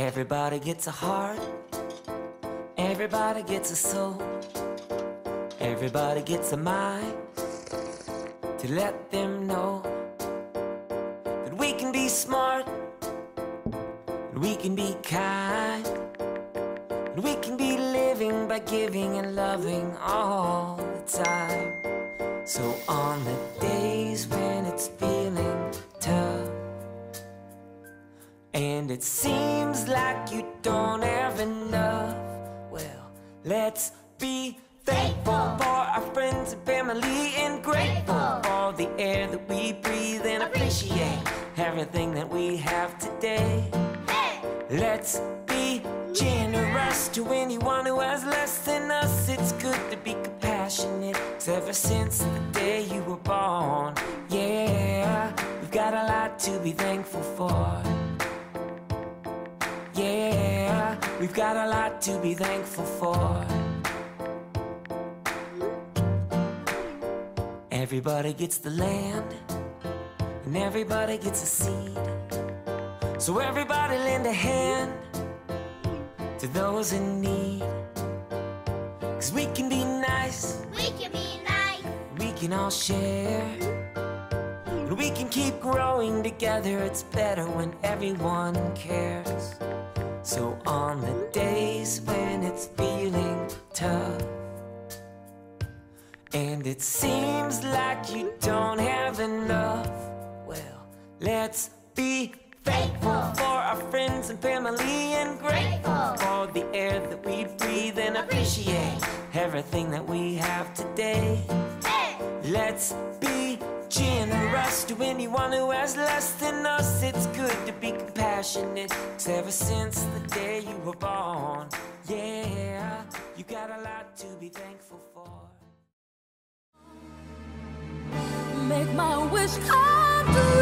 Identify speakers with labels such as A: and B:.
A: Everybody gets a heart. Everybody gets a soul. Everybody gets a mind to let them know that we can be smart, we can be kind, we can be living by giving and loving all the time. So on the days when and it seems like you don't have enough, well, let's be thankful for our friends and family and grateful for the air that we breathe and appreciate everything that we have today. Let's be generous to anyone who has less than us. It's good to be compassionate. 'cause ever since the day you were born, yeah, we've got a lot to be thankful for. Yeah, we've got a lot to be thankful for. Everybody gets the land, and everybody gets a seed. So everybody lend a hand to those in need. Cause we can be nice,
B: We can be nice.
A: we can all share. And we can keep growing together. It's better when everyone cares. And it seems like you don't have enough, well, let's be thankful for our friends and family and grateful for the air that we breathe and appreciate everything that we have today. Let's be generous to anyone who has less than us. It's good to be compassionate. 'cause ever since the day you were born,
C: wish come true.